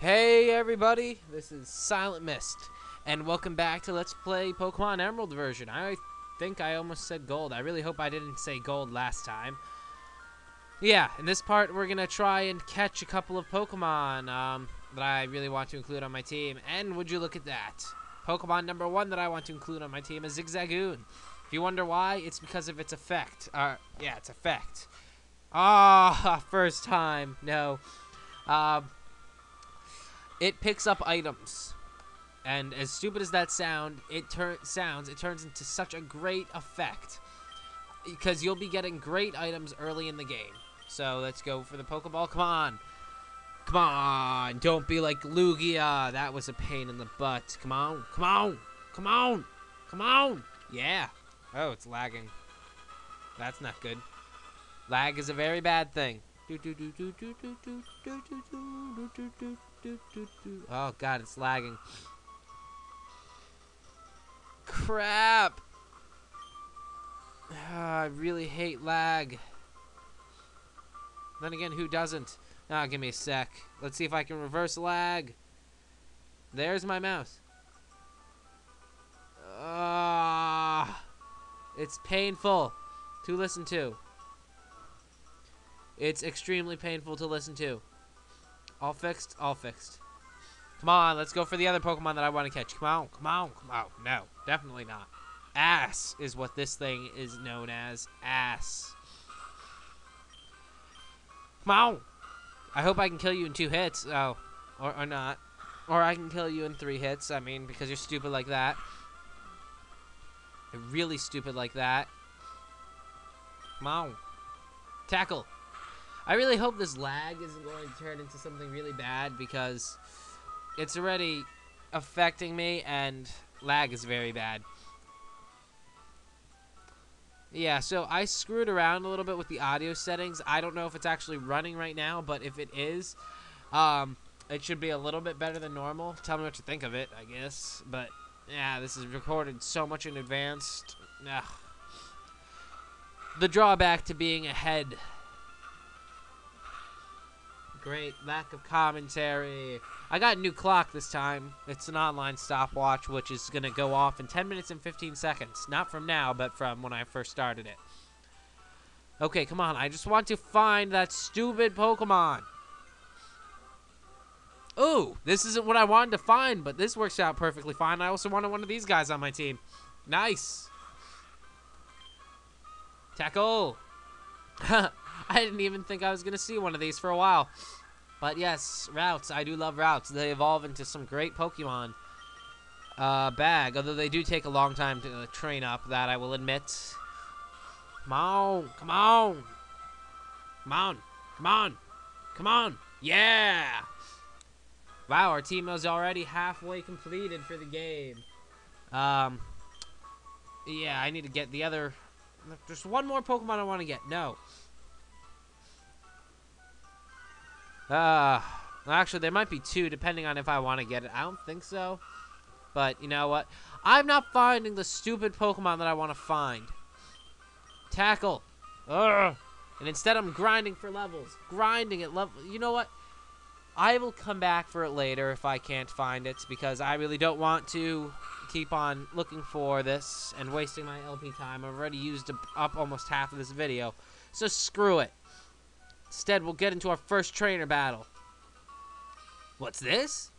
Hey everybody, this is Silent Mist, and welcome back to Let's Play Pokemon Emerald version. I think I almost said gold. I really hope I didn't say gold last time. Yeah, in this part we're gonna try and catch a couple of Pokemon um, that I really want to include on my team. And would you look at that? Pokemon number one that I want to include on my team is Zigzagoon. If you wonder why, it's because of its effect. Uh, yeah, its effect. Ah, first time. No. Um, it picks up items. And as stupid as that sound, it sounds, it turns into such a great effect. Because you'll be getting great items early in the game. So let's go for the Pokeball. Come on. Come on. Don't be like Lugia. That was a pain in the butt. Come on. Come on. Come on. Come on. Yeah. Oh, it's lagging. That's not good. Lag is a very bad thing. Oh god, it's lagging. Crap! I really hate lag. Then again, who doesn't? Ah, give me a sec. Let's see if I can reverse lag. There's my mouse. Ah, it's painful to listen to. It's extremely painful to listen to. All fixed? All fixed. Come on, let's go for the other Pokemon that I want to catch. Come on, come on, come on. No, definitely not. Ass is what this thing is known as. Ass. Come on. I hope I can kill you in two hits. Oh, or, or not. Or I can kill you in three hits. I mean, because you're stupid like that. Really stupid like that. Come on. Tackle. I really hope this lag isn't going to turn into something really bad because it's already affecting me and lag is very bad. Yeah, so I screwed around a little bit with the audio settings. I don't know if it's actually running right now, but if it is, um, it should be a little bit better than normal. Tell me what you think of it, I guess. But, yeah, this is recorded so much in advance. The drawback to being ahead Great lack of commentary. I got a new clock this time. It's an online stopwatch, which is going to go off in 10 minutes and 15 seconds. Not from now, but from when I first started it. Okay, come on. I just want to find that stupid Pokemon. Ooh, this isn't what I wanted to find, but this works out perfectly fine. I also wanted one of these guys on my team. Nice. Tackle. I didn't even think I was going to see one of these for a while. But yes, Ralts. I do love Ralts. They evolve into some great Pokemon. Uh, bag, although they do take a long time to train up, that I will admit. Come on, come on. Come on, come on, come on. Yeah! Wow, our team is already halfway completed for the game. Um, yeah, I need to get the other... There's one more Pokemon I want to get. No. Uh, actually, there might be two, depending on if I want to get it. I don't think so. But, you know what? I'm not finding the stupid Pokemon that I want to find. Tackle. Ugh. And instead, I'm grinding for levels. Grinding at level. You know what? I will come back for it later if I can't find it, because I really don't want to keep on looking for this and wasting my LP time. I've already used up almost half of this video. So screw it. Instead, we'll get into our first trainer battle. What's this?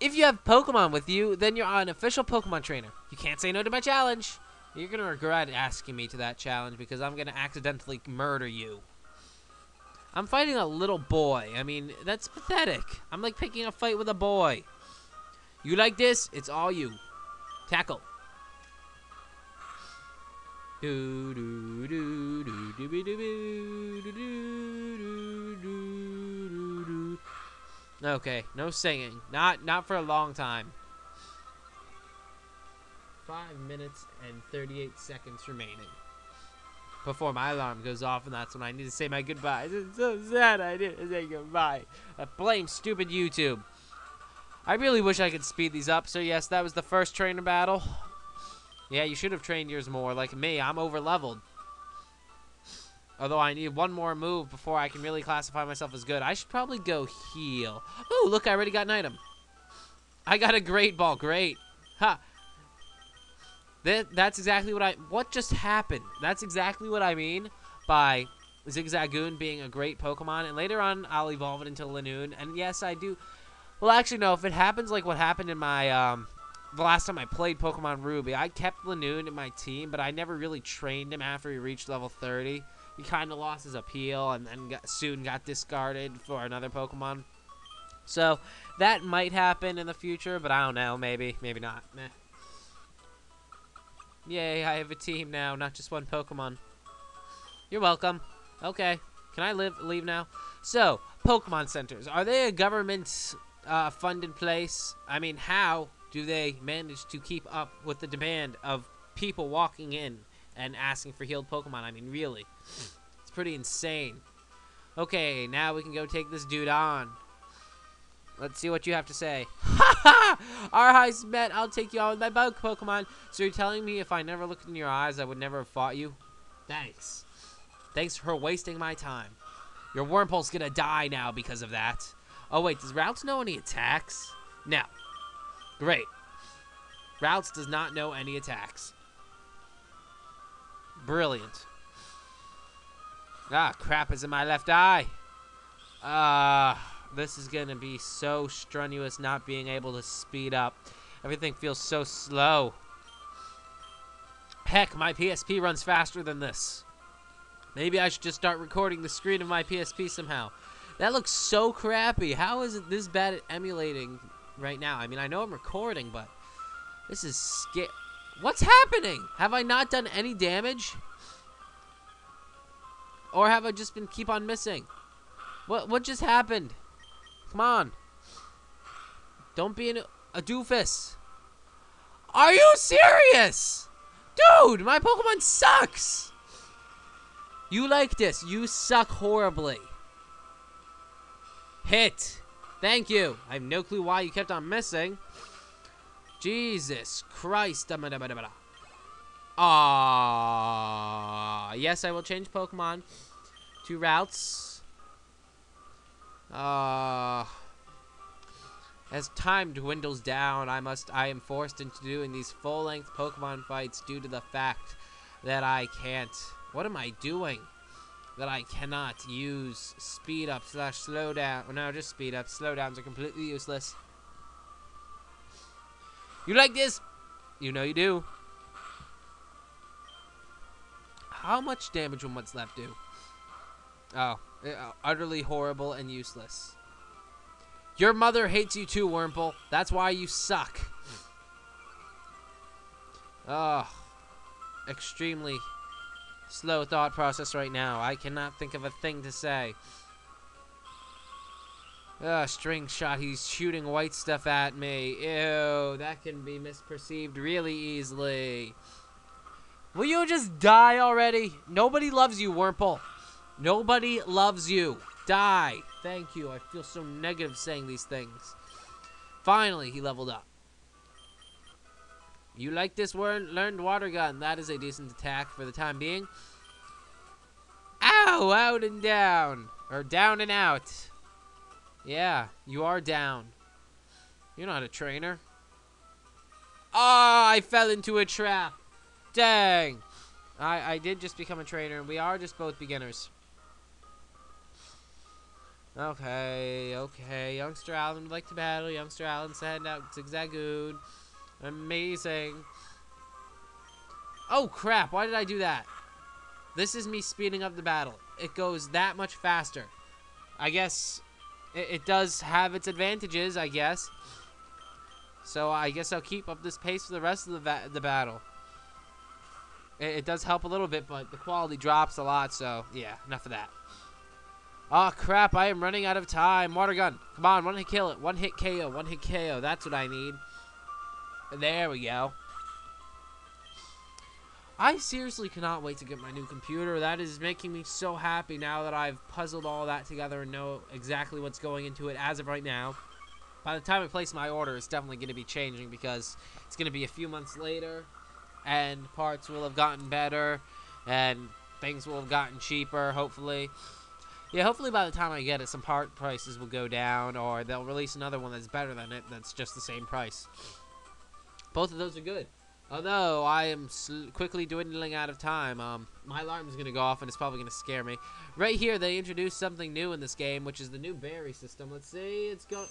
If you have Pokemon with you, then you're an official Pokemon trainer. You can't say no to my challenge. You're going to regret asking me to that challenge because I'm going to accidentally murder you. I'm fighting a little boy. I mean, that's pathetic. I'm like picking a fight with a boy. You like this? It's all you. Tackle. Okay, no singing. Not not for a long time. Five minutes and 38 seconds remaining. Before my alarm goes off, and that's when I need to say my goodbyes. It's so sad I didn't say goodbye. I blame stupid YouTube. I really wish I could speed these up. So yes, that was the first trainer battle. Yeah, you should have trained yours more. Like me, I'm over leveled. Although I need one more move before I can really classify myself as good. I should probably go heal. Ooh, look, I already got an item. I got a great ball. Great. Ha. That, that's exactly what I... What just happened? That's exactly what I mean by Zigzagoon being a great Pokemon. And later on, I'll evolve it into Linoone. And yes, I do... Well, actually, no. If it happens like what happened in my... Um, the last time I played Pokemon Ruby, I kept Linoone in my team, but I never really trained him after he reached level 30. He kind of lost his appeal and then got, soon got discarded for another Pokemon. So, that might happen in the future, but I don't know. Maybe, maybe not. Meh. Yay, I have a team now, not just one Pokemon. You're welcome. Okay. Can I live leave now? So, Pokemon centers. Are they a government uh, funded place? I mean, how do they manage to keep up with the demand of people walking in and asking for healed Pokemon? I mean, really. It's pretty insane. Okay, now we can go take this dude on. Let's see what you have to say. Ha ha! Our highs met. I'll take you on with my bug Pokemon. So you're telling me if I never looked in your eyes, I would never have fought you? Thanks. Thanks for wasting my time. Your Wurmple's gonna die now because of that. Oh wait, does Ralts know any attacks? No. Great. Ralts does not know any attacks. Brilliant. Ah, crap is in my left eye. Ah, uh, this is going to be so strenuous not being able to speed up. Everything feels so slow. Heck, my PSP runs faster than this. Maybe I should just start recording the screen of my PSP somehow. That looks so crappy. How is it this bad at emulating right now? I mean, I know I'm recording, but this is scary. What's happening? Have I not done any damage? Or have I just been keep on missing? What what just happened? Come on. Don't be an, a doofus. Are you serious? Dude, my Pokemon sucks. You like this. You suck horribly. Hit. Thank you. I have no clue why you kept on missing. Jesus Christ. Ah, yes, I will change Pokemon to Ralts. Ah. Uh, as time dwindles down, I must I am forced into doing these full-length Pokemon fights due to the fact that I can't. What am I doing? That I cannot use speed up slash slow down. No, just speed up. Slowdowns are completely useless. You like this? You know you do. How much damage will what's left do? Oh, uh, utterly horrible and useless. Your mother hates you too, Wurmple. That's why you suck. Oh, extremely slow thought process right now. I cannot think of a thing to say. Ugh, string shot. He's shooting white stuff at me. Ew, that can be misperceived really easily. Will you just die already? Nobody loves you, Wurmple. Nobody loves you. Die. Thank you. I feel so negative saying these things. Finally, he leveled up. You like this learned water gun? That is a decent attack for the time being. Ow! Out and down. Or down and out. Yeah, you are down. You're not a trainer. Oh, I fell into a trap. Dang. I, I did just become a trainer, and we are just both beginners. Okay, okay. Youngster Allen would like to battle. Youngster Allen send out Zigzagoon. Amazing. Oh, crap. Why did I do that? This is me speeding up the battle. It goes that much faster. I guess it, it does have its advantages, I guess. So I guess I'll keep up this pace for the rest of the, the battle. It, it does help a little bit, but the quality drops a lot, so yeah, enough of that. Oh crap, I am running out of time. Water gun. Come on, one hit kill it. One hit KO. One hit KO. That's what I need. There we go. I seriously cannot wait to get my new computer. That is making me so happy now that I've puzzled all that together and know exactly what's going into it as of right now. By the time I place my order, it's definitely going to be changing because it's going to be a few months later and parts will have gotten better and things will have gotten cheaper, hopefully. Yeah, hopefully by the time I get it, some part prices will go down, or they'll release another one that's better than it, that's just the same price. Both of those are good. Although I am quickly dwindling out of time, um, my alarm is going to go off and it's probably going to scare me. Right here, they introduced something new in this game, which is the new berry system. Let's see, it's going...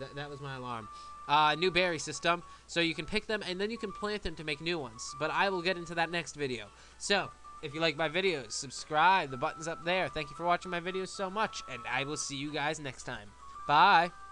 Th that was my alarm. Uh, new berry system, so you can pick them and then you can plant them to make new ones. But I will get into that next video. So, if you like my videos, subscribe. The button's up there. Thank you for watching my videos so much, and I will see you guys next time. Bye.